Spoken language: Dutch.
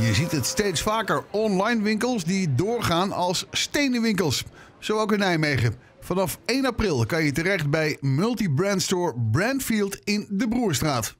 Je ziet het steeds vaker online winkels die doorgaan als stenen winkels. Zo ook in Nijmegen. Vanaf 1 april kan je terecht bij Multibrand store Brandfield in de Broerstraat.